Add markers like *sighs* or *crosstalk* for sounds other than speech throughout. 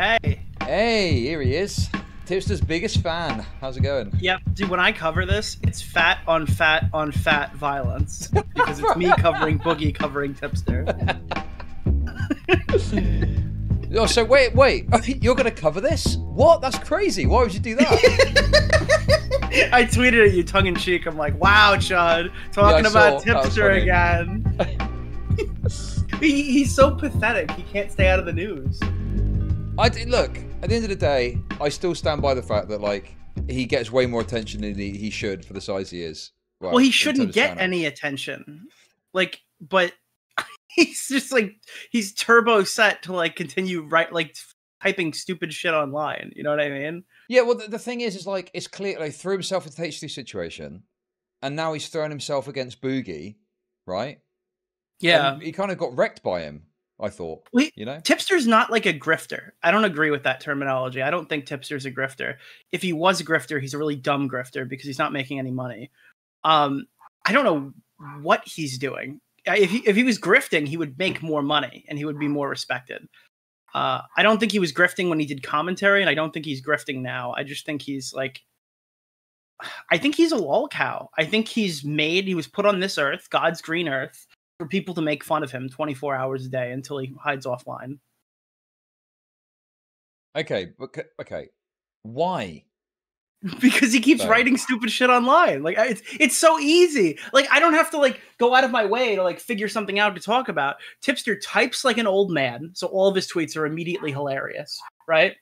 Hey. Hey, here he is. Tipster's biggest fan. How's it going? Yep, dude. When I cover this, it's fat on fat on fat violence because it's me covering Boogie covering Tipster. *laughs* oh, so wait, wait. *laughs* You're gonna cover this? What? That's crazy. Why would you do that? *laughs* I tweeted at you tongue in cheek. I'm like, wow, Chud, talking yeah, about Tipster again. he, he's so pathetic. He can't stay out of the news. I look at the end of the day, I still stand by the fact that like he gets way more attention than he, he should for the size he is. Well, well he shouldn't get any attention. Like, but *laughs* he's just like he's turbo set to like continue right like typing stupid shit online. You know what I mean? Yeah. Well, the, the thing is, is like it's clear like threw himself into the H3 situation, and now he's thrown himself against Boogie, right? Yeah. And he kind of got wrecked by him. I thought. you know, Tipster's not like a grifter. I don't agree with that terminology. I don't think Tipster's a grifter. If he was a grifter, he's a really dumb grifter because he's not making any money. Um, I don't know what he's doing. If he if he was grifting, he would make more money and he would be more respected. Uh, I don't think he was grifting when he did commentary, and I don't think he's grifting now. I just think he's like, *sighs* I think he's a lol cow. I think he's made. He was put on this earth, God's green earth, for people to make fun of him 24 hours a day until he hides offline. Okay, but okay, why? *laughs* because he keeps writing stupid shit online. Like it's it's so easy. Like I don't have to like go out of my way to like figure something out to talk about. Tipster types like an old man, so all of his tweets are immediately hilarious, right?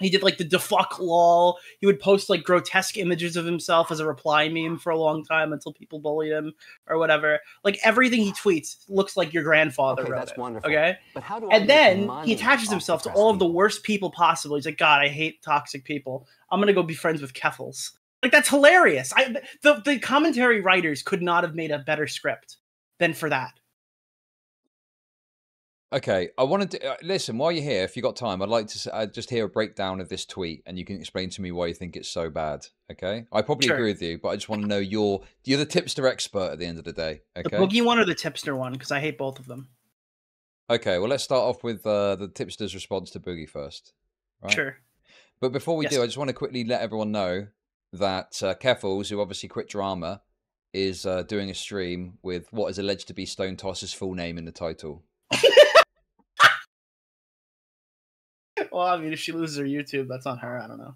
He did like the defuck lol. He would post like grotesque images of himself as a reply meme for a long time until people bullied him or whatever. Like everything he tweets looks like your grandfather okay, wrote that's it. Wonderful. Okay, but how do I and then he attaches himself to all of the worst people possible. He's like, God, I hate toxic people. I'm gonna go be friends with Keffals. Like that's hilarious. I the the commentary writers could not have made a better script than for that. Okay, I wanted to uh, listen while you're here. If you got time, I'd like to uh, just hear a breakdown of this tweet, and you can explain to me why you think it's so bad. Okay, I probably sure. agree with you, but I just want to know your you're the tipster expert at the end of the day. Okay, the boogie one or the tipster one because I hate both of them. Okay, well let's start off with uh, the tipster's response to boogie first. Right? Sure. But before we yes. do, I just want to quickly let everyone know that uh, Keffals, who obviously quit drama, is uh, doing a stream with what is alleged to be Stone Toss's full name in the title. well, I mean, if she loses her YouTube, that's on her. I don't know.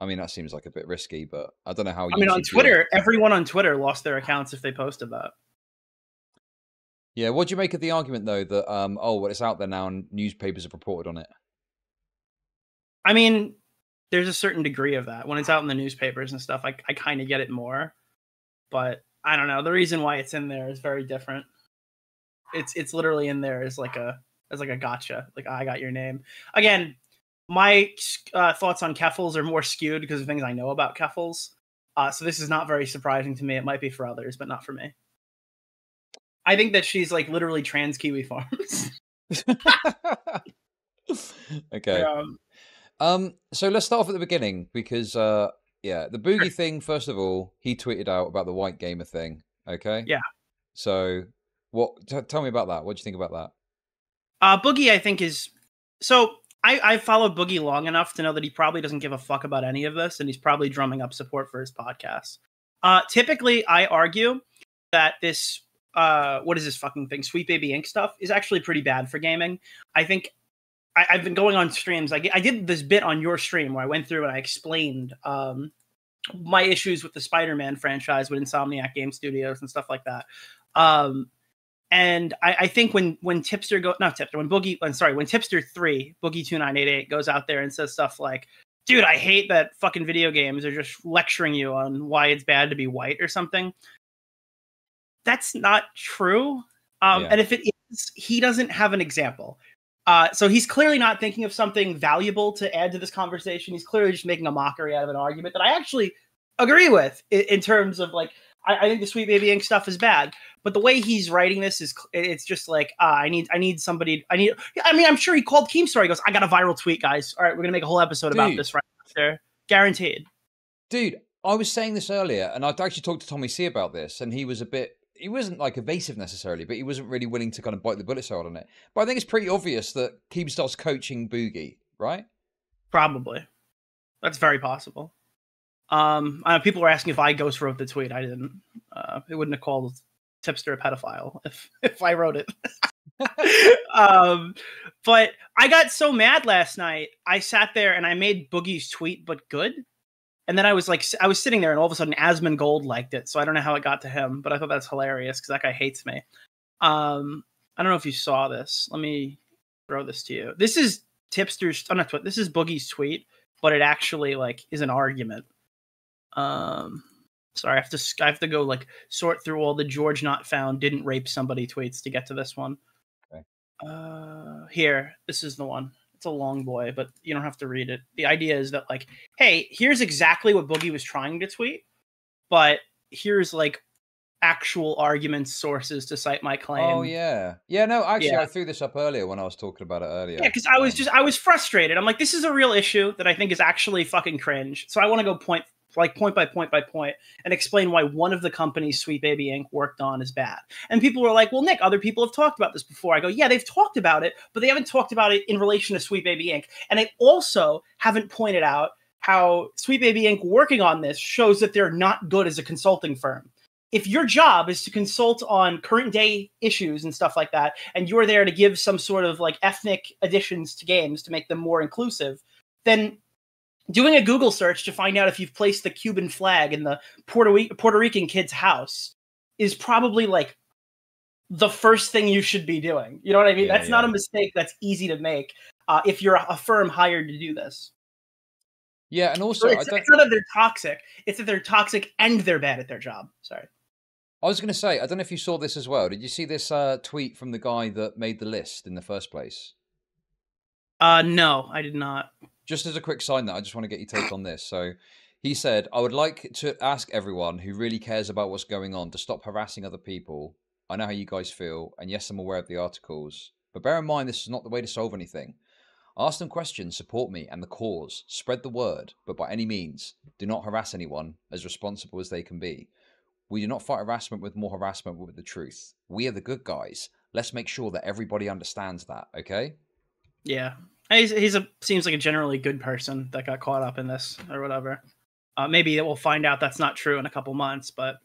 I mean, that seems like a bit risky, but I don't know how. I mean, on Twitter, everyone on Twitter lost their accounts if they posted that. Yeah, what do you make of the argument though that um oh well it's out there now and newspapers have reported on it? I mean, there's a certain degree of that when it's out in the newspapers and stuff. I I kind of get it more, but I don't know. The reason why it's in there is very different. It's it's literally in there as like a as like a gotcha. Like I got your name. Again, my uh, thoughts on Keffals are more skewed because of things I know about Keffals. Uh, so this is not very surprising to me. It might be for others, but not for me. I think that she's like literally trans Kiwi Farms. *laughs* okay. Um, um. So let's start off at the beginning because uh, yeah, the boogie sure. thing. First of all, he tweeted out about the white gamer thing. Okay. Yeah. So what? T- tell me about that. What do you think about that? Uh, Boogie, I think, is so. I, I followed Boogie long enough to know that he probably doesn't give a fuck about any of this, and he's probably drumming up support for his podcast. Uh, typically, I argue that this uh, what is this fucking thing, Sweet Baby Inc. stuff, is actually pretty bad for gaming. I think I, have been going on streams. I, I did this bit on your stream where I went through and I explained um, my issues with the Spider-Man franchise with Insomniac Game Studios and stuff like that. Um, and I, I, think when when Tipster go not Tipster when Boogie I'm sorry when Tipster three Boogie two nine eight eight goes out there and says stuff like, "Dude, I hate that fucking video games are just lecturing you on why it's bad to be white or something." That's not true. Um, yeah. And if it is, he doesn't have an example. Uh, so he's clearly not thinking of something valuable to add to this conversation. He's clearly just making a mockery out of an argument that I actually agree with in, in terms of like I, I, think the Sweet Baby Inc stuff is bad, but the way he's writing this is it's just like uh, I need I need somebody I need I mean I'm sure he called Keemstar. He goes I got a viral tweet, guys. All right, we're gonna make a whole episode Dude. about this right there, guaranteed. Dude, I was saying this earlier, and I'd actually talked to Tommy C about this, and he was a bit he wasn't like evasive necessarily, but he wasn't really willing to kind of bite the bullet so hard on it. But I think it's pretty obvious that Keemstar's coaching Boogie, right? Probably. That's very possible. Um, uh, people were asking if I ghost wrote the tweet. I didn't. Uh, it wouldn't have called tipster a pedophile if *laughs* if I wrote it. *laughs* um, but I got so mad last night. I sat there and I made Boogie's tweet, but good. And then I was like, I was sitting there, and all of a sudden, Asmongold liked it. So I don't know how it got to him, but I thought that's hilarious because that guy hates me. Um, I don't know if you saw this. Let me throw this to you. This is tipster's. Oh, not This is Boogie's tweet, but it actually like is an argument. Um, sorry, I have to I have to go like sort through all the GeorgeNotFound didn't rape somebody tweets to get to this one. Okay. Uh, here, this is the one. It's a long boy, but you don't have to read it. The idea is that like, hey, here's exactly what Boogie was trying to tweet, but here's like actual arguments sources to cite my claim. Oh yeah, yeah. No, actually, yeah. I threw this up earlier when I was talking about it earlier. Yeah, because I was um, just I was frustrated. I'm like, this is a real issue that I think is actually fucking cringe. So I want to go point like point by point by point and explain why one of the companies Sweet Baby Inc. worked on is bad. And people were like, well, Nick, other people have talked about this before. I go, yeah, they've talked about it, but they haven't talked about it in relation to Sweet Baby Inc. And they also haven't pointed out how Sweet Baby Inc. working on this shows that they're not good as a consulting firm. If your job is to consult on current day issues and stuff like that, and you're there to give some sort of like ethnic additions to games to make them more inclusive, then doing a Google search to find out if you've placed the Cuban flag in the Puerto, Puerto Rican kid's house is probably like the first thing you should be doing. You know what I mean? Yeah, that's yeah. not a mistake that's easy to make uh, if you're a firm hired to do this. Yeah, and also it's, it's, not that they're toxic; it's that they're toxic and they're bad at their job. Sorry. I was going to say, I don't know if you saw this as well. Did you see this uh, tweet from the guy that made the list in the first place? Uh, no, I did not just as a quick sign that I just want to get your take on this. So he said, I would like to ask everyone who really cares about what's going on to stop harassing other people. I know how you guys feel, and yes, I'm aware of the articles, but bear in mind this is not the way to solve anything. Ask them questions, support me and the cause, spread the word, but by any means, do not harass anyone as responsible as they can be. We do not fight harassment with more harassment, but with the truth. We are the good guys. Let's make sure that everybody understands that, okay? Yeah, He's, he's a seems like a generally good person that got caught up in this or whatever. Uh, maybe we'll find out that's not true in a couple months, but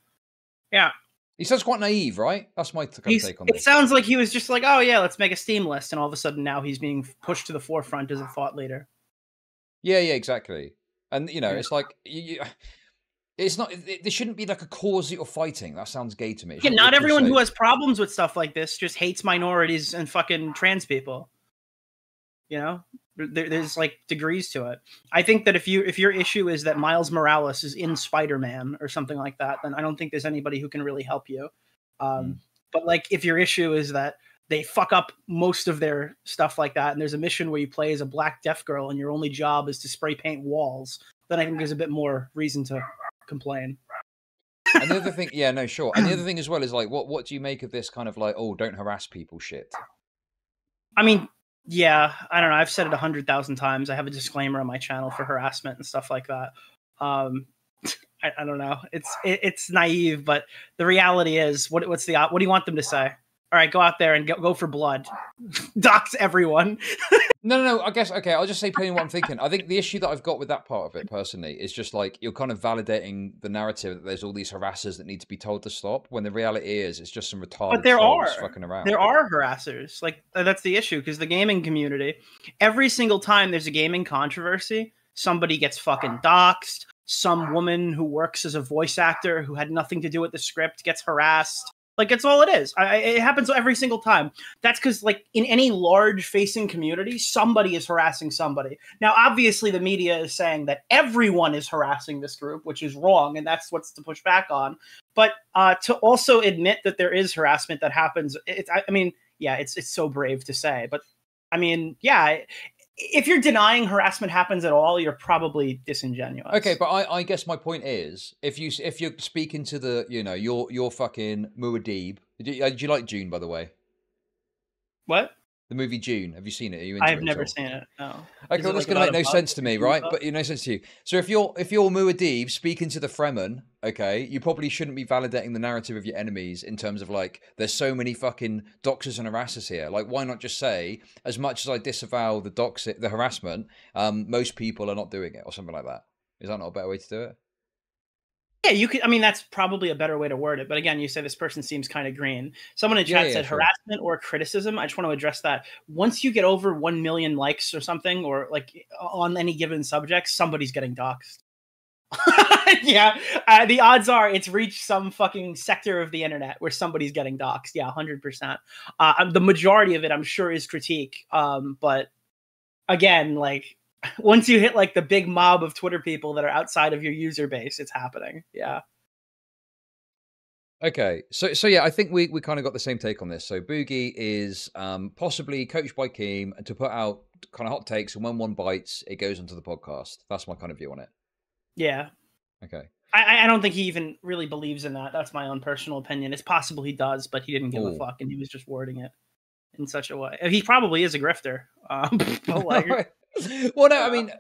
yeah. He sounds quite naive, right? That's my take on it. It sounds like he was just like, oh yeah, let's make a Steam list, and all of a sudden now he's being pushed to the forefront as a thought leader. Yeah, yeah, exactly. And you know, yeah. it's like you, you, it's not. It, there shouldn't be like a cause that you're fighting. That sounds gay to me. Yeah, not everyone who has problems with stuff like this just hates minorities and fucking trans people you know there, there's like degrees to it. I think that if you if your issue is that miles morales is in spider-man or something like that then i don't think there's anybody who can really help you. Um, mm. but like if your issue is that they fuck up most of their stuff like that and there's a mission where you play as a black deaf girl and your only job is to spray paint walls then i think there's a bit more reason to complain. And the other thing yeah no sure. And the other *clears throat* thing as well is like what what do you make of this kind of like oh don't harass people shit? I mean yeah, I don't know. I've said it a hundred thousand times. I have a disclaimer on my channel for harassment and stuff like that. Um, *laughs* I, I, don't know. It's it, it's naive, but the reality is, what what's the what do you want them to say? All right, go out there and go, go for blood. *laughs* Dox everyone. No, no, no. I guess okay. I'll just say plainly what I'm thinking. I think the issue that I've got with that part of it personally is just like you're kind of validating the narrative that there's all these harassers that need to be told to stop. When the reality is, it's just some retarded. But there are fucking around. There are harassers. Like that's the issue because the gaming community, every single time there's a gaming controversy, somebody gets fucking doxxed. Some woman who works as a voice actor who had nothing to do with the script gets harassed. Like it's all it is. I, it happens every single time. That's because, like, in any large facing community, somebody is harassing somebody. Now, obviously, the media is saying that everyone is harassing this group, which is wrong, and that's what's to push back on. But uh, to also admit that there is harassment that happens, it's. I, I mean, yeah, it's it's so brave to say, but I mean, yeah, if you're denying harassment happens at all, you're probably disingenuous. Okay, but I, I guess my point is, if you if you're speaking to the, you know, your your fucking Muad'Dib. You, uh, did you like Dune, by the way? What? The movie Dune. Have you seen it? Are you I've never seen it. No. Okay, well, that's gonna make no sense to me, right? But it no sense to you. So if you're if you're Muad'Dib speaking to the Fremen, okay, you probably shouldn't be validating the narrative of your enemies in terms of like there's so many fucking doxers and harassers here. Like, why not just say as much as I disavow the dox the harassment, um, most people are not doing it or something like that. Is that not a better way to do it? Yeah, you could. I mean, that's probably a better way to word it. But again, you say this person seems kind of green. Someone in chat yeah, yeah, said sure. harassment or criticism. I just want to address that. Once you get over one million likes or something, or like on any given subject, somebody's getting doxxed. *laughs* yeah, uh, the odds are it's reached some fucking sector of the internet where somebody's getting doxxed. Yeah, hundred uh, percent. The majority of it, I'm sure, is critique. Um, but again, like *laughs* once you hit like the big mob of Twitter people that are outside of your user base, it's happening. Yeah. Okay, so so yeah, I think we, we kind of got the same take on this. So Boogie is um, possibly coached by Keem to put out kind of hot takes, and when one bites, it goes onto the podcast. That's my kind of view on it. Yeah. Okay. I, I don't think he even really believes in that. That's my own personal opinion. It's possible he does, but he didn't give Ooh. a fuck, and he was just wording it in such a way. He probably is a grifter. *laughs* Um, *laughs* but like, *laughs* well, no, I uh, mean,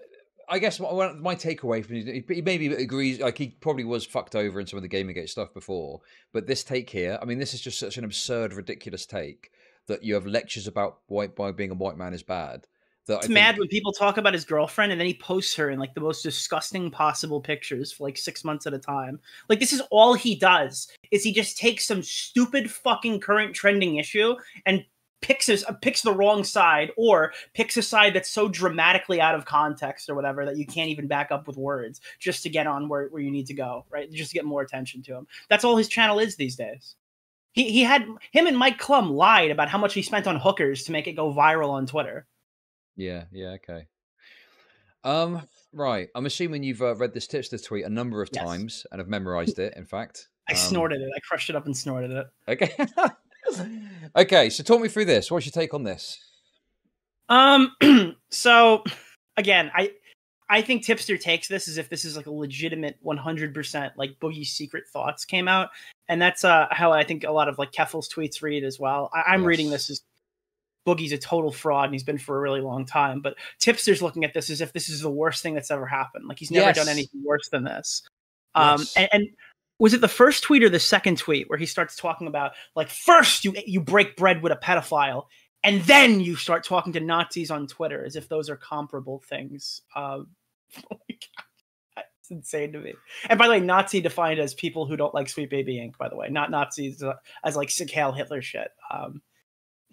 I guess my, my takeaway from he maybe agrees, like he probably was fucked over in some of the Gamergate stuff before, but this take here, I mean, this is just such an absurd, ridiculous take that you have lectures about white by being a white man is bad. That it's mad when people talk about his girlfriend and then he posts her in like the most disgusting possible pictures for like six months at a time. Like this is all he does is he just takes some stupid fucking current trending issue and picks his, uh, picks the wrong side or picks a side that's so dramatically out of context or whatever that you can't even back up with words just to get on where, where you need to go, right? Just to get more attention to him. That's all his channel is these days. He he had him and Mike Clum lied about how much he spent on hookers to make it go viral on Twitter. Yeah, yeah, okay. Um, right. I'm assuming you've uh, read this tipster tweet a number of yes. times and have memorized it. In fact, I um, snorted it. I crushed it up and snorted it. Okay. *laughs* okay, so talk me through this. What's your take on this? Um, *clears throat* so again, I I think Tipster takes this as if this is like a legitimate 100% like Boogie secret thoughts came out, and that's uh how I think a lot of like Keffals' tweets read as well. I, am yes. reading this as Boogie's a total fraud and he's been for a really long time, but Tipster's looking at this as if this is the worst thing that's ever happened. Like he's never yes. done anything worse than this. Um, yes. and, and was it the first tweet or the second tweet where he starts talking about like first you you break bread with a pedophile and then you start talking to Nazis on Twitter as if those are comparable things. *laughs* Oh it's insane to me. And by the way, Nazi defined as people who don't like Sweet Baby Inc. By the way, not Nazis uh, as like sick Hail Hitler shit. Um,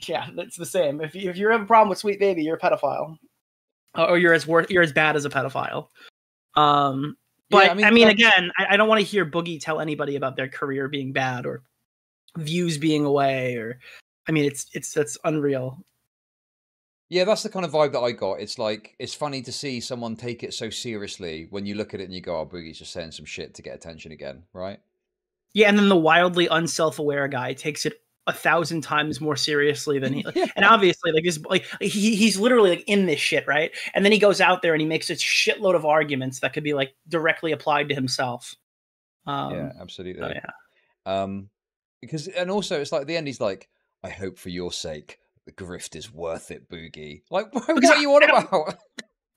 yeah, that's the same. If you, if you have a problem with Sweet Baby, you're a pedophile, or you're as worth you're as bad as a pedophile. Um, but yeah, I mean, I mean again, I, I don't want to hear Boogie tell anybody about their career being bad or views being away or I mean it's it's that's unreal. Yeah, that's the kind of vibe that I got. It's like it's funny to see someone take it so seriously when you look at it and you go, "Oh, Boogie's just saying some shit to get attention again," right? Yeah, and then the wildly unself-aware guy takes it a thousand times more seriously than he *laughs* yeah. and obviously like this like he, he's literally like in this shit right? And then he goes out there and he makes a shitload of arguments that could be like directly applied to himself. Um, yeah absolutely. yeah. Um because and also it's like at the end he's like i hope for your sake the grift is worth it boogie. Like *laughs* what are you on about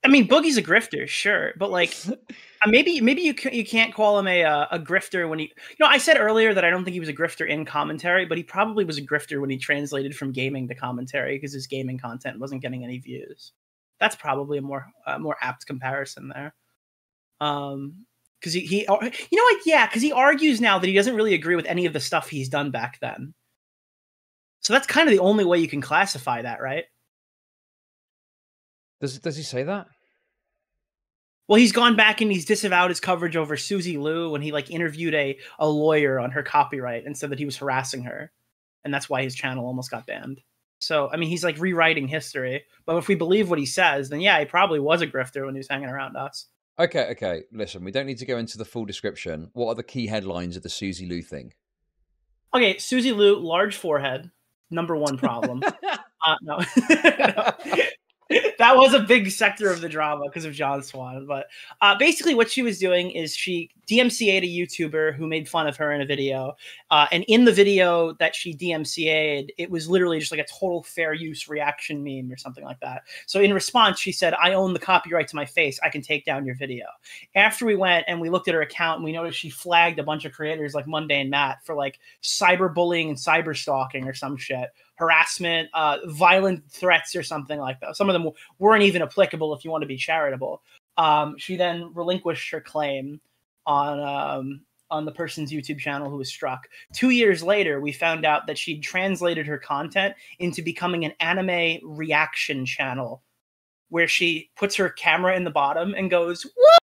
I mean, Boogie's a grifter, sure, but like, *laughs* uh, maybe maybe you you can't call him a uh, a grifter when he. You know, I said earlier that I don't think he was a grifter in commentary, but he probably was a grifter when he translated from gaming to commentary because his gaming content wasn't getting any views. That's probably a more uh, more apt comparison there. Um, because he, he, you know what? Yeah, because he argues now that he doesn't really agree with any of the stuff he's done back then. So that's kind of the only way you can classify that, right? Does does he say that? Well, he's gone back and he's disavowed his coverage over Suzy Lu when he like interviewed a a lawyer on her copyright and said that he was harassing her, and that's why his channel almost got banned. So I mean, he's like rewriting history. But if we believe what he says, then yeah, he probably was a grifter when he was hanging around us. Okay, okay. Listen, we don't need to go into the full description. What are the key headlines of the Suzy Lu thing? Okay, Suzy Lu, large forehead, number one problem. *laughs* uh, no. *laughs* no. *laughs* that was a big sector of the drama because of John Swan. But uh, basically, what she was doing is she DMCA'd a YouTuber who made fun of her in a video. Uh, and in the video that she DMCA'd, it was literally just like a total fair use reaction meme or something like that. So in response, she said, I own the copyright to my face. I can take down your video. After we went and we looked at her account and we noticed she flagged a bunch of creators like Mundane Matt for like cyberbullying and cyber stalking or some shit harassment, uh, violent threats, or something like that. Some of them weren't even applicable if you want to be charitable. Um, she then relinquished her claim on um, on the person's YouTube channel who was struck. Two years later, we found out that she'd translated her content into becoming an anime reaction channel, where she puts her camera in the bottom and goes Woo!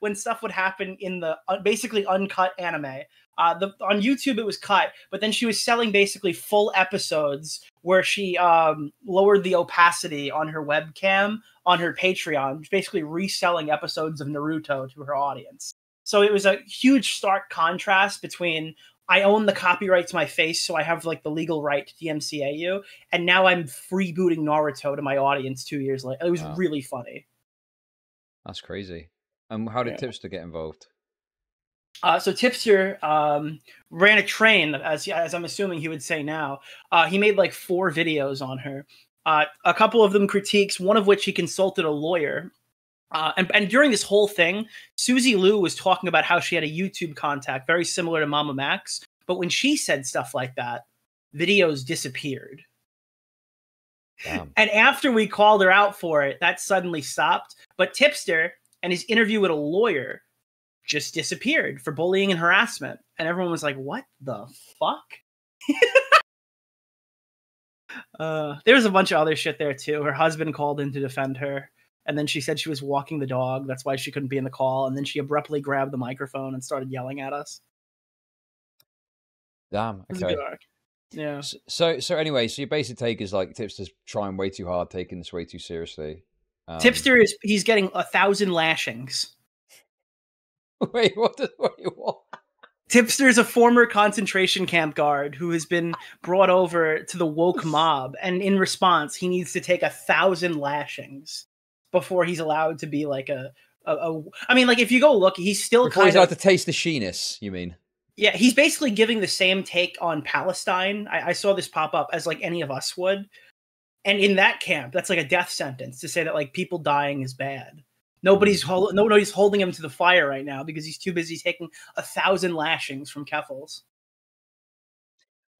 When stuff would happen in the uh, basically uncut anime. Uh, the, on YouTube it was cut, but then she was selling basically full episodes where she um, lowered the opacity on her webcam on her Patreon, basically reselling episodes of Naruto to her audience. So it was a huge stark contrast between I own the copyright to my face, so I have like the legal right to DMCA you, and now I'm freebooting Naruto to my audience two years later. It was wow. really funny. That's crazy. And um, how did yeah. Tipster get involved? Uh, so Tipster um, ran a train, as as I'm assuming he would say now. Uh, he made like four videos on her. Uh, a couple of them critiques, one of which he consulted a lawyer. Uh, and, and during this whole thing, Suzy Lu was talking about how she had a YouTube contact very similar to Mama Max. But when she said stuff like that, videos disappeared. Damn. And after we called her out for it, that suddenly stopped. But Tipster and his interview with a lawyer just disappeared for bullying and harassment. And everyone was like, what the fuck? *laughs* uh, there was a bunch of other shit there too. Her husband called in to defend her. And then she said she was walking the dog. That's why she couldn't be in the call. And then she abruptly grabbed the microphone and started yelling at us. Damn. Okay. Yeah. So, so anyway, so your basic take is like Tips Tipster's trying way too hard, taking this way too seriously. Um, Tipster is he's getting a thousand lashings. *laughs* Wait, what? Does, what, what? Tipster is a former concentration camp guard who has been brought over to the woke mob, and in response, he needs to take a thousand lashings before he's allowed to be like a. a, a I mean, like if you go look, he's still before he's allowed to taste the sheeness. You mean? Yeah, he's basically giving the same take on Palestine. I, I saw this pop up as like any of us would, and in that camp, that's like a death sentence to say that like people dying is bad. Nobody's hol- nobody's holding him to the fire right now because he's too busy taking a thousand lashings from Keffals.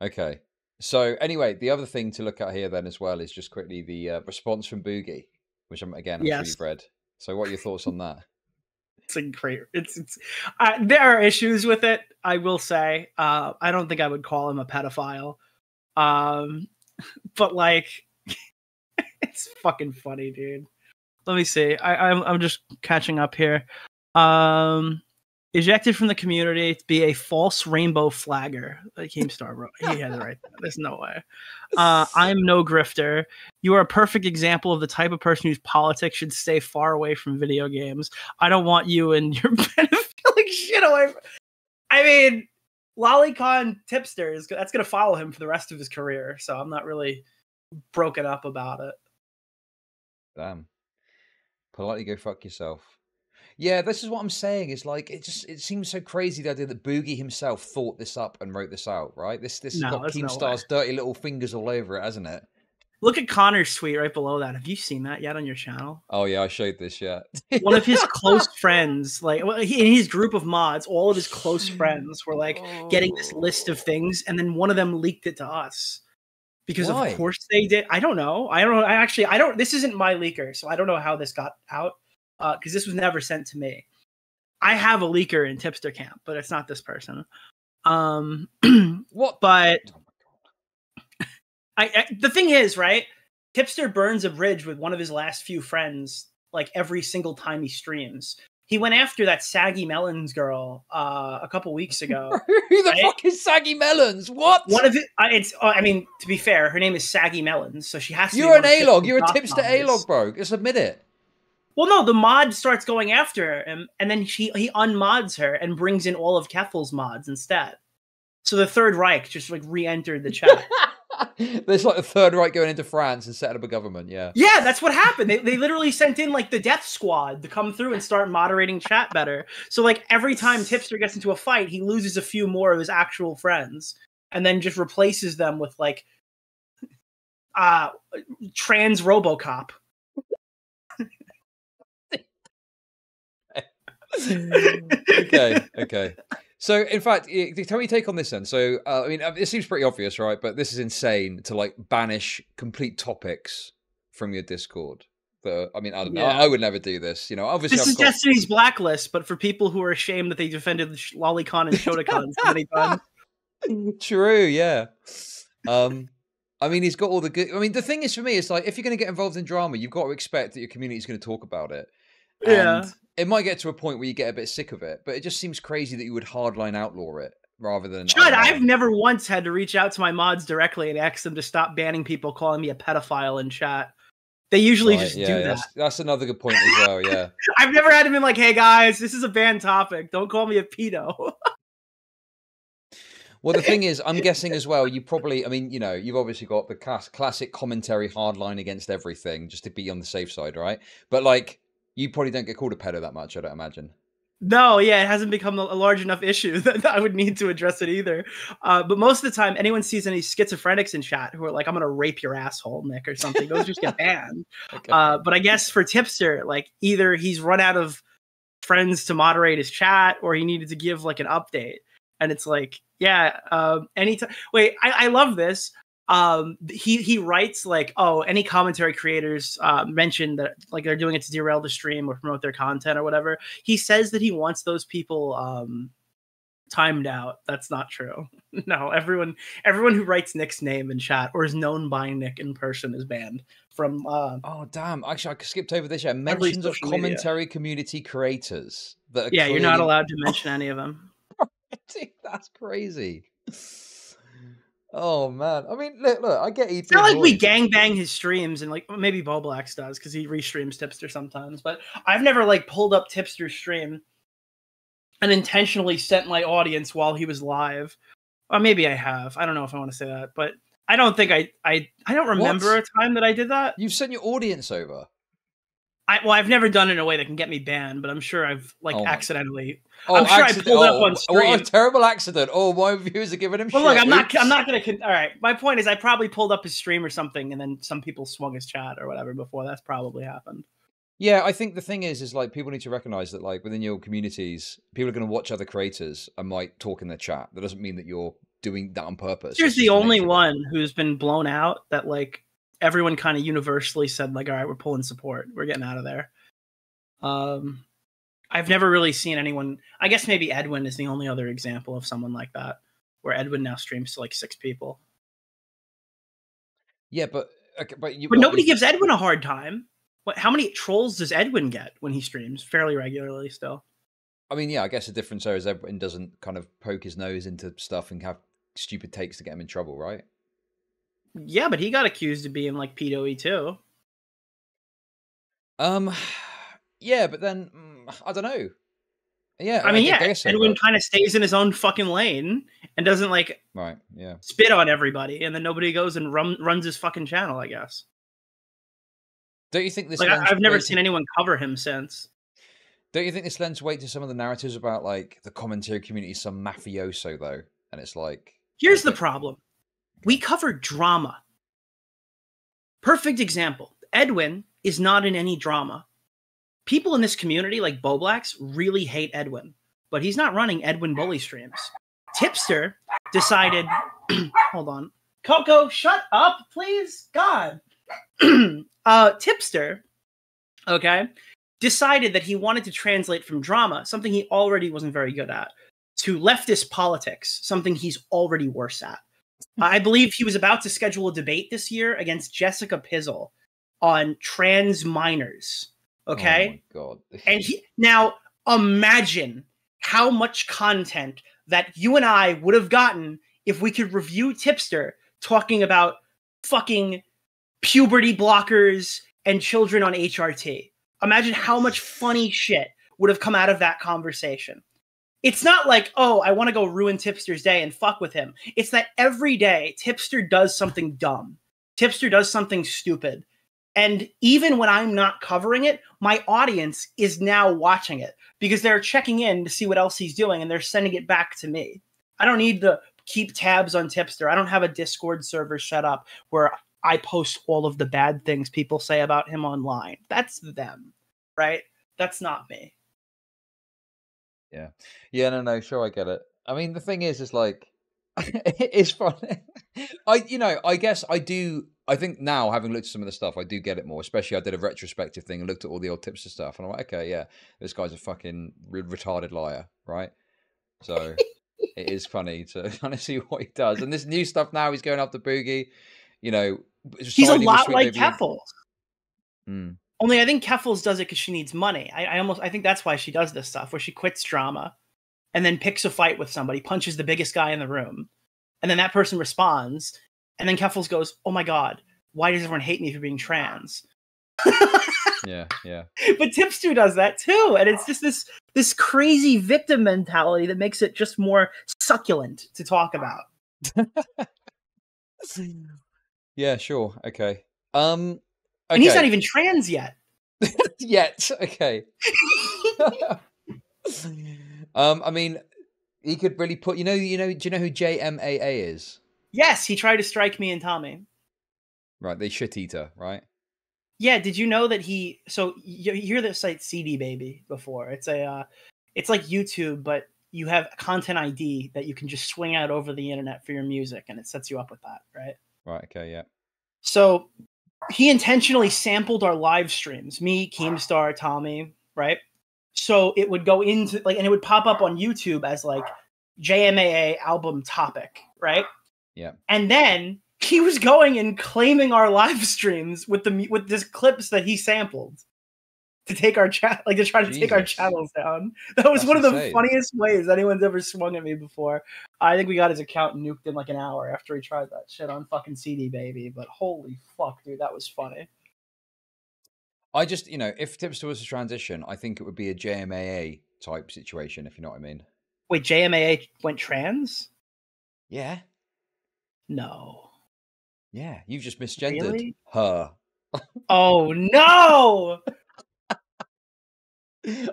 Okay. So anyway, the other thing to look at here then as well is just quickly the uh, response from Boogie, which I'm again I'm yes. sure you've read. So what are your thoughts on that? *laughs* It's a great. It's it's. Uh, there are issues with it. I will say. Uh, I don't think I would call him a pedophile. Um, *laughs* but like, *laughs* it's fucking funny, dude let me see. I, I'm I'm just catching up here. Um, ejected from the community to be a false rainbow flagger. Keemstar wrote. He had it right. There. There's no way. Uh, *laughs* I'm no grifter. You are a perfect example of the type of person whose politics should stay far away from video games. I don't want you and *laughs* your pedophilic shit away. From... I mean, Lolicon tipster is that's going to follow him for the rest of his career. So I'm not really broken up about it. Damn politely go fuck yourself. Yeah, this is what I'm saying. It's like it just it seems so crazy the idea that Boogie himself thought this up and wrote this out, right? This this no, got Keemstar's no dirty little fingers all over it, hasn't it? Look at Connor's tweet right below that. Have you seen that yet on your channel? Oh yeah, I showed this. Yeah, one of his close *laughs* friends, like in his group of mods, all of his close *laughs* friends were like oh. getting this list of oh. things, and then one of them leaked it to us because Why? of course they did. I don't know. I don't know. I actually I don't. This isn't my leaker, so I don't know how this got out because uh, this was never sent to me. I have a leaker in Tipster Camp, but it's not this person. Um, *clears throat* what? But oh I, I the thing is, right? Tipster burns a bridge with one of his last few friends like every single time he streams he went after that saggy melons girl uh, a couple weeks *laughs* ago. Who the right? fuck is saggy melons? What? One of it. Uh, it's. Uh, I mean, to be fair, her name is Saggy Melons, so she has to. You're an A log. You're a tipster A log, bro. Just admit it. Well, no, the mod starts going after him, and then she he unmods her and brings in all of Keffals' mods instead. So the Third Reich just like re-entered the chat. *laughs* There's like the third Reich going into France and setting up a government. Yeah. Yeah, that's what happened. They, they literally sent in like the death squad to come through and start moderating chat better. So like every time Tipster gets into a fight, he loses a few more of his actual friends and then just replaces them with like uh trans RoboCop. *laughs* *laughs* okay, okay. So, in fact, tell me your take on this then. So, uh, I mean, uh, it seems pretty obvious, right? But this is insane to like banish complete topics from your Discord. The, I mean, I don't know. I would never do this. You know, obviously, this I've is got... Destiny's blacklist, but for people who are ashamed that they defended Lolicon and Shotacon so many times. True. Yeah. Um. I mean, he's got all the good. I mean, the thing is for me, it's like if you're going to get involved in drama, you've got to expect that your community is going to talk about it. And yeah it might get to a point where you get a bit sick of it, but it just seems crazy that you would hardline outlaw it rather than. Chud, I've never once had to reach out to my mods directly and ask them to stop banning people calling me a pedophile in chat. They usually right, just yeah, do that. That's, that's, another good point as well. Yeah, *laughs* I've never had to be like, "Hey guys, this is a banned topic. Don't call me a pedo." well, the thing is, *laughs* I'm guessing as well. You probably, I mean, you know, you've obviously got the class, classic commentary hardline against everything, just to be on the safe side, right? But like, you probably don't get called a pedo that much, I don't imagine. No, yeah, it hasn't become a large enough issue *laughs* that I would need to address it either. Uh, but most of the time, anyone sees any schizophrenics in chat who are like, "I'm gonna rape your asshole, Nick," or something, those just get *laughs* banned. okay. uh, but I guess for Tipster, like either he's run out of friends to moderate his chat, or he needed to give like an update, and it's like, yeah, uh, anytime. Wait, I, I love this um, he he writes like, oh, any commentary creators uh, mention that like they're doing it to derail the stream or promote their content or whatever. He says that he wants those people um, timed out. That's not true. *laughs* no, everyone everyone who writes Nick's name in chat or is known by Nick in person is banned from. Uh, oh damn! Actually, I skipped over this. Yeah, mentions of commentary media. community creators. That yeah, clearly... you're not allowed to mention any of them. *laughs* That's crazy. Oh man, I mean, look, look I get it. It's not like we gang bang his streams, and like maybe Boblax does because he restreams Tipster sometimes. But I've never like pulled up Tipster's stream and intentionally sent my audience while he was live. Or maybe I have. I don't know if I want to say that, but I don't think I I I don't remember what? a time that I did that. You've sent your audience over. I, well, I've never done it in a way that can get me banned, but I'm sure I've like oh accidentally. Oh, I'm sure accident. I pulled oh, up on oh, stream. What a terrible accident! Oh, my viewers are giving him. Well, shit. look, I'm not. I'm not gonna. Con- all right, my point is, I probably pulled up his stream or something, and then some people swung his chat or whatever before. That's probably happened. Yeah, I think the thing is, is like people need to recognize that, like within your communities, people are going to watch other creators and might talk in their chat. That doesn't mean that you're doing that on purpose. Here's the only one who's been blown out that like everyone kind of universally said like, all right, we're pulling support, we're getting out of there. Um, I've never really seen anyone. I guess maybe Edwin is the only other example of someone like that, where Edwin now streams to like six people. Yeah, but okay, but you, but nobody gives Edwin a hard time. What? How many trolls does Edwin get when he streams fairly regularly? Still. I mean, yeah, I guess the difference there is Edwin doesn't kind of poke his nose into stuff and have stupid takes to get him in trouble, right? Yeah, but he got accused of being like pedo too. Um, *sighs* yeah, but then mm, I don't know. Yeah, I mean, I, yeah, so, Edwin but... kind of stays in his own fucking lane and doesn't like right, yeah, spit on everybody, and then nobody goes and run, runs his fucking channel. I guess. Don't you think this? Like, I've never seen to... anyone cover him since. Don't you think this lends weight to some of the narratives about like the commentary community, some mafioso though, and it's like. Here's the problem: we cover drama. Perfect example. Edwin is not in any drama people in this community, like Boblax, really hate Edwin, but he's not running Edwin bully streams. Tipster decided, *clears throat* hold on, Coco, shut up, please, God. *clears throat* uh, Tipster, okay, decided that he wanted to translate from drama, something he already wasn't very good at, to leftist politics, something he's already worse at. I believe he was about to schedule a debate this year against Jessica Pizzle on trans minors oh Okay. Oh God. and he, now imagine how much content that you and I would have gotten if we could review Tipster talking about fucking puberty blockers and children on HRT. Imagine how much funny shit would have come out of that conversation. It's not like, oh, I want to go ruin Tipster's day and fuck with him. It's that every day Tipster does something dumb. Tipster does something stupid. And even when I'm not covering it, my audience is now watching it because they're checking in to see what else he's doing and they're sending it back to me. I don't need to keep tabs on Tipster. I don't have a Discord server set up where I post all of the bad things people say about him online. That's them, right? That's not me. Yeah. Yeah, no, no, sure, I get it. I mean, the thing is, is like, *laughs* it's funny. I, you know, I guess I do. I think now, having looked at some of the stuff, I do get it more. Especially, I did a retrospective thing and looked at all the old tips and stuff, and I'm like, okay, yeah, this guy's a fucking re- retarded liar, right? So it is funny to *laughs* kind of see what he does. And this new stuff now, he's going after Boogie. You know, he's a lot like Keffals. Mm. Only I think Keffals does it because she needs money. I, I, almost I think that's why she does this stuff, where she quits drama, and then picks a fight with somebody, punches the biggest guy in the room, and then that person responds, and then Keffals goes, "Oh my god, why does everyone hate me for being trans?" *laughs* yeah, yeah. *laughs* But Tipster does that too, and it's just this this crazy victim mentality that makes it just more succulent to talk about. *laughs* yeah, sure, okay. Um, okay. And he's not even trans yet. *laughs* yet, okay. *laughs* um, I mean, he could really put. You know, you know. Do you know who JMAA is? Yes, he tried to strike me and Tommy. Right, they shit eater, right? Yeah, did you know that he? So you, hear the site CD Baby before? It's a, uh, it's like YouTube, but you have content ID that you can just swing out over the internet for your music, and it sets you up with that, right? Right. Okay. Yeah. So he intentionally sampled our live streams, me, Keemstar, Tommy, right? So it would go into like, and it would pop up on YouTube as like JMAA album topic, right? Yeah. And then he was going and claiming our live *laughs* streams with the with this clips that he sampled to take our chat like to try to Jesus. take our channels down. *laughs* That was That's one of the insane. funniest ways anyone's ever swung at me before. I think we got his account nuked in like an hour after he tried that shit on fucking CD baby. But holy fuck, dude, that was funny. I just, you know, if Tipster was a transition, I think it would be a JMAA type situation, if you know what I mean. Wait, JMAA went trans? Yeah. No. Yeah, you've just misgendered really? her. *laughs* oh no! *laughs*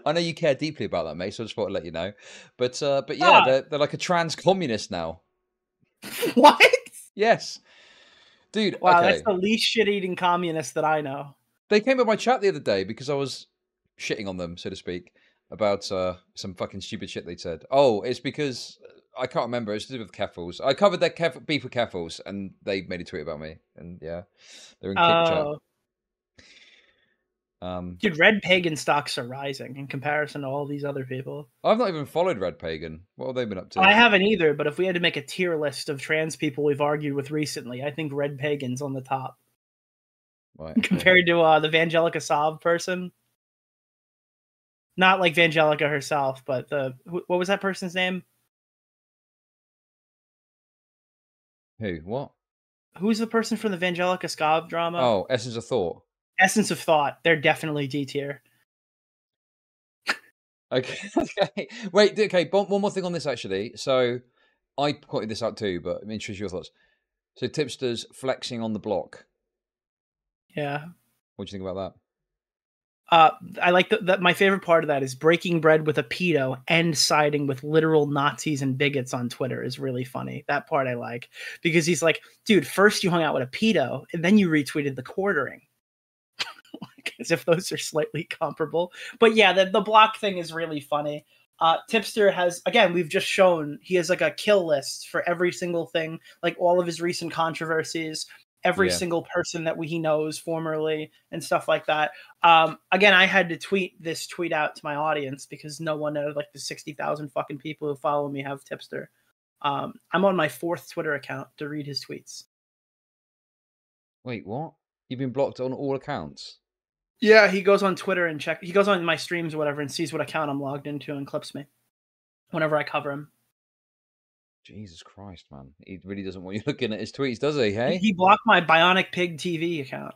I know you care deeply about that, mate. So I just thought I'd let you know. But uh, but yeah, ah. they're they're like a trans communist now. *laughs* What? Yes, dude. Wow, okay. that's the least shit-eating communist that I know. They came up my chat the other day because I was shitting on them, so to speak, about uh, some fucking stupid shit they said. Oh, it's because I can't remember. It's to do with Keffals. I covered their Kef- beef with Keffals, and they made a tweet about me. And yeah, they're in oh. chat. Um, Dude, Red Pagan stocks are rising in comparison to all these other people. I've not even followed Red Pagan. What have they been up to? I haven't either. But if we had to make a tier list of trans people we've argued with recently, I think Red Pagan's on the top. Right. *laughs* Compared to uh, the Vangelica Sav person, not like Vangelica herself, but the what was that person's name? Who? What? Who's the person from the Vangelica Scav drama? Oh, Essence of Thought. Essence of Thought. They're definitely D tier. okay. *laughs* okay. Wait. Okay. One more thing on this actually. So I pointed this out too, but I'm interested in your thoughts. So tipsters flexing on the block. Yeah. What do you think about that? Uh, I like that. My favorite part of that is breaking bread with a pedo and siding with literal Nazis and bigots on Twitter is really funny. That part I like because he's like, dude, first you hung out with a pedo and then you retweeted the quartering. Like, *laughs* as if those are slightly comparable. But yeah, the, the block thing is really funny. Uh, Tipster has again, we've just shown he has like a kill list for every single thing, like all of his recent controversies every yeah. single person that we, he knows formerly and stuff like that. Um, again, I had to tweet this tweet out to my audience because no one out of like the 60,000 fucking people who follow me have Tipster. Um, I'm on my fourth Twitter account to read his tweets. Wait, what? You've been blocked on all accounts? Yeah, he goes on Twitter and check. He goes on my streams or whatever and sees what account I'm logged into and clips me whenever I cover him. Jesus Christ, man. He really doesn't want you *laughs* looking at his tweets, does he? Hey? He blocked my Bionic Pig TV account.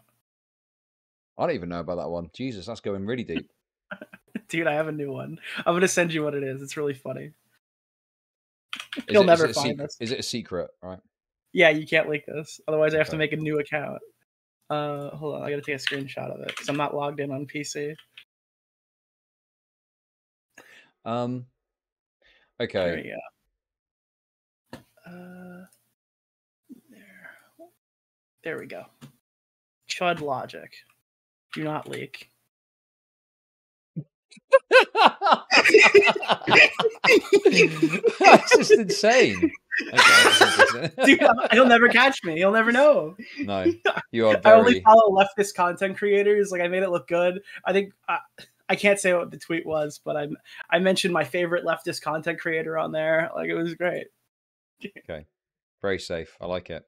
I don't even know about that one. Jesus, that's going really deep. *laughs* *laughs* Dude, I have a new one. I'm gonna send you what it is. It's really funny. Is You'll it- never find this. Is it a secret? Right. Yeah, you can't leak this. Otherwise, I have to make a new account. Uh, hold on, I gotta take a screenshot of it because I'm not logged in on PC. Um. Okay. There we go. Uh, there. There we go. Chud logic. Do not leak. That's just insane. Okay. *laughs* Dude, he'll never catch me. He'll never know. no, *laughs* you are I only follow leftist content creators. Like I made it look good. I think I, I can't say what the tweet was, but I I mentioned my favorite leftist content creator on there. Like it was great. *laughs* Okay, very safe. I like it.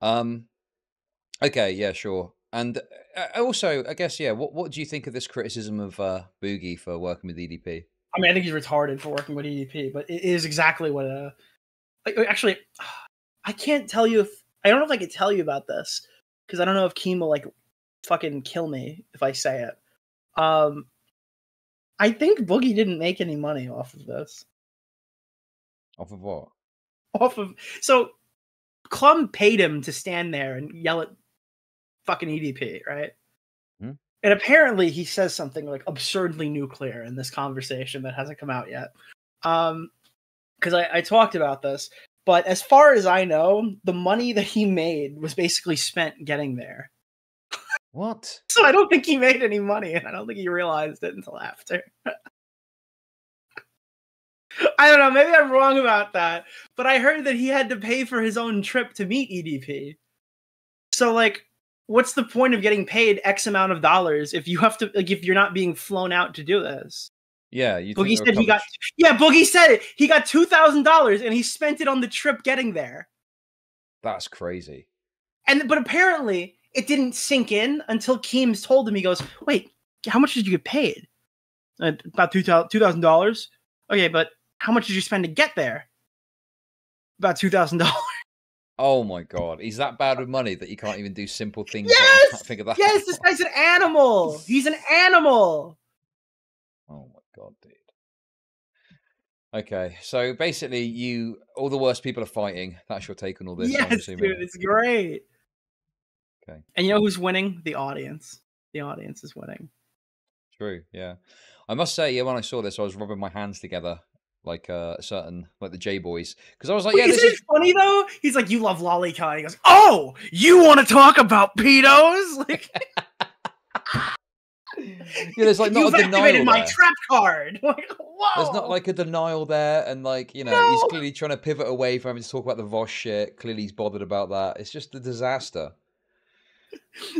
Um. Okay. Yeah. Sure. And uh, also, I guess, yeah. What What do you think of this criticism of uh, Boogie for working with EDP? I mean, I think he's retarded for working with EDP, but it is exactly what uh like, actually *sighs* I can't tell you if I don't know if I could tell you about this because I don't know if Keem will like fucking kill me if I say it. Um I think Boogie didn't make any money off of this. Off of what? Off of so Clum paid him to stand there and yell at fucking EDP, right? Hmm. And apparently he says something like absurdly nuclear in this conversation that hasn't come out yet. Um because I, I talked about this, but as far as I know, the money that he made was basically spent getting there. What? *laughs* So I don't think he made any money, and I don't think he realized it until after. *laughs* I don't know. Maybe I'm wrong about that, but I heard that he had to pay for his own trip to meet EDP. So, like, what's the point of getting paid X amount of dollars if you have to, like, if you're not being flown out to do this? Yeah. You Boogie said he got, yeah, Boogie said it. He got two thousand dollars, and he spent it on the trip getting there. That's crazy. And but apparently it didn't sink in until Keems told him. He goes, "Wait, how much did you get paid? Uh, about two thousand dollars. Okay, but how much did you spend to get there? About two thousand dollars. Oh my god, he's that bad with money that he can't even do simple things. Yes! like, can't figure that Yes, this guy's an animal. He's an animal. Oh my god, dude. Okay, so basically, you all the worst people are fighting. That's your take on all this. Yes, dude, it's great. Okay. And you know who's winning? The audience. The audience is winning. True. Yeah, I must say, yeah, when I saw this, I was rubbing my hands together like uh, a certain like the J boys because I was like, Wait, yeah, this is funny though? He's like, "You love lolicon." He goes, "Oh, you want to talk about pedos?" *laughs* Like, *laughs* yeah, there's like not you've a denial activated my there. trap card. *laughs* Like, whoa. There's not like a denial there, and like you know, No. he's clearly trying to pivot away from having to talk about the Vosh shit. Clearly, he's bothered about that. It's just a disaster.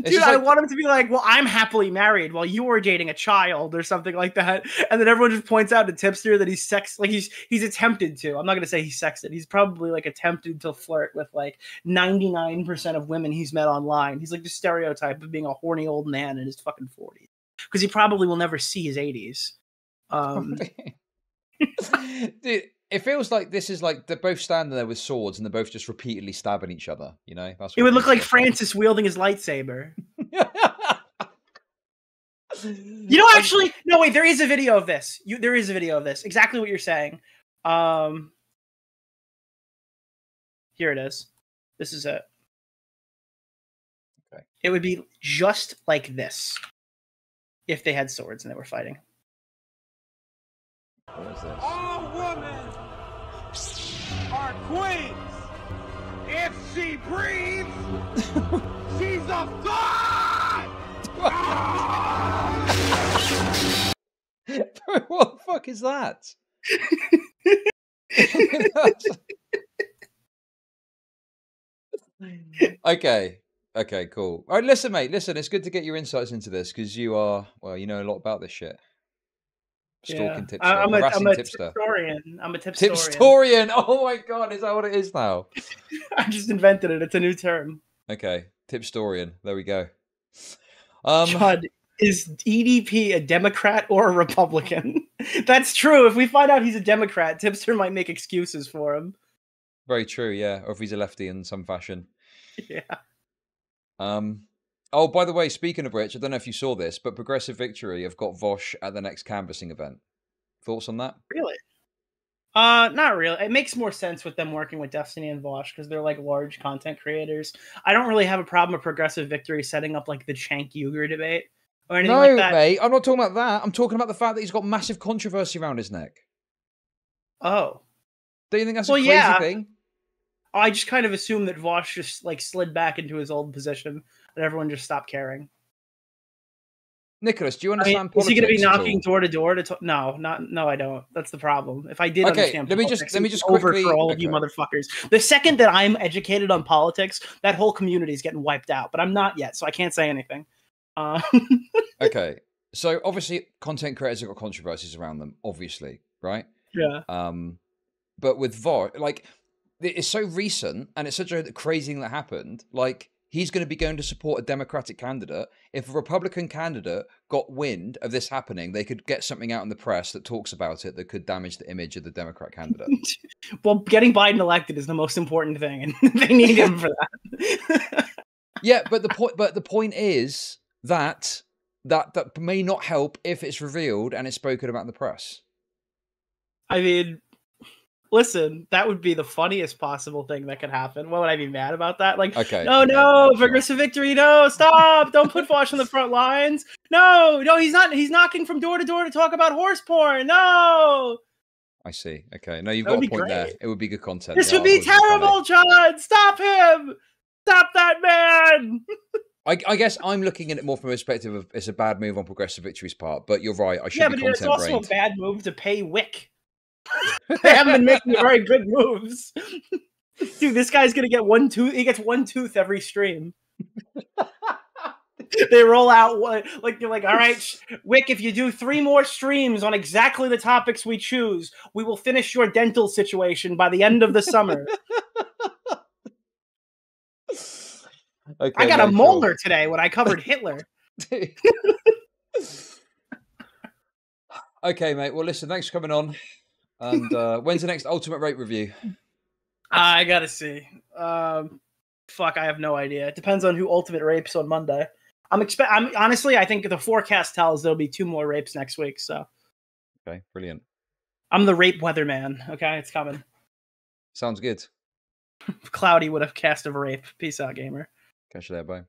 Dude, I like- want him to be like, "Well, I'm happily married while you were dating a child or something like that," and then everyone just points out to Tipster that he's sex, like he's he's attempted to. I'm not gonna say he's sexted. He's probably like attempted to flirt with like 99 percent of women he's met online. He's like the stereotype of being a horny old man in his fucking 40s because he probably will never see his 80s. *laughs* Um, Dude, it feels like this is like they're both standing there with swords and they're both just repeatedly stabbing each other. You know, that's it would look like Francis wielding his lightsaber. You *laughs* You know, actually, no, wait. There is a video of this. You, there is a video of this. Exactly what you're saying. Um, here it is. This is it. Okay. It would be just like this if they had swords and they were fighting. What is this? All women are queens. If she breathes, *laughs* she's a god. *laughs* what the fuck is that? *laughs* okay. Okay, cool. All right, listen, mate. Listen, it's good to get your insights into this because you are, well, you know a lot about this shit. Stalking Yeah. tipster, I'm a, I'm a tipster. tipstorian. I'm a tipstorian. Tipstorian. Oh my god, is that what it is now? *laughs* I just invented it. It's a new term. Okay, tipstorian. There we go. Um, Chud, is EDP a Democrat or a Republican? *laughs* That's true. If we find out he's a Democrat, Tipster might make excuses for him. very true. Yeah, or if he's a lefty in some fashion. *laughs* Yeah. Um, Oh, by the way, speaking of which, I don't know if you saw this, but Progressive Victory have got Vosh at the next canvassing event. Thoughts on that? Really? Uh, not really. It makes more sense with them working with Destiny and Vosh because they're like large content creators. I don't really have a problem with Progressive Victory setting up like the Cenk Uygur debate or anything no, like that. mate, I'm not talking about that. I'm talking about the fact that he's got massive controversy around his neck. Oh, do you think that's well, a crazy yeah. thing? I just kind of assumed that Vosh just like slid back into his old position and everyone just stopped caring. Nicholas, do you understand I mean, is he going to be knocking door to door to? Talk? No, not no. I don't. That's the problem. If I did Okay, understand, let me just- let me just over quickly- for all of you motherfuckers. The second that I'm educated on politics, that whole community is getting wiped out. But I'm not yet, so I can't say anything. Uh, *laughs* Okay, so obviously, content creators have got controversies around them, obviously, right? yeah. Um, but with Vosh, like, it's so recent and it's such a crazy thing that happened. Like, he's going to be going to support a Democratic candidate. If a Republican candidate got wind of this happening, they could get something out in the press that talks about it that could damage the image of the Democrat candidate. *laughs* Well, getting Biden elected is the most important thing, and *laughs* they need him for that. *laughs* yeah, but the point, but the point is that that that may not help if it's revealed and it's spoken about in the press. I mean, listen, that would be the funniest possible thing that could happen. What would I be mad about that? Like, Okay. no, okay, no, yeah, progressive victory, no, stop! Don't put Vosh on the front lines. No, no, he's not. He's knocking from door to door to talk about horse porn. No, I see. Okay. No, you've That got a point there. It would be good content. this The would be terrible, John. Stop him! Stop that man! I, I guess I'm looking at it more from a perspective of it's a bad move on Progressive Victory's part, but you're right. I should Yeah, be but it's also brained. a bad move to pay Wick. They haven't been making very good moves. *laughs* Dude, this guy's gonna get one tooth. He gets one tooth every stream. *laughs* they roll out one- like you're like, all right, Wick. If you do three more streams on exactly the topics we choose, we will finish your dental situation by the end of the summer. *laughs* Okay, I got no, a sure. molar today when I covered Hitler. okay, mate. Well, listen, thanks for coming on. And uh, when's the next Ultimate Rate review? I gotta see. Um, fuck, I have no idea. It depends on who ultimate rapes on Monday. I'm expect. I'm honestly, I think the forecast tells there'll be two more rapes next week. So Okay, brilliant. I'm the rape weatherman. Okay, it's coming. *laughs* Sounds good. Cloudy would have cast of rape. Peace out, gamer. Catch you there. Bye.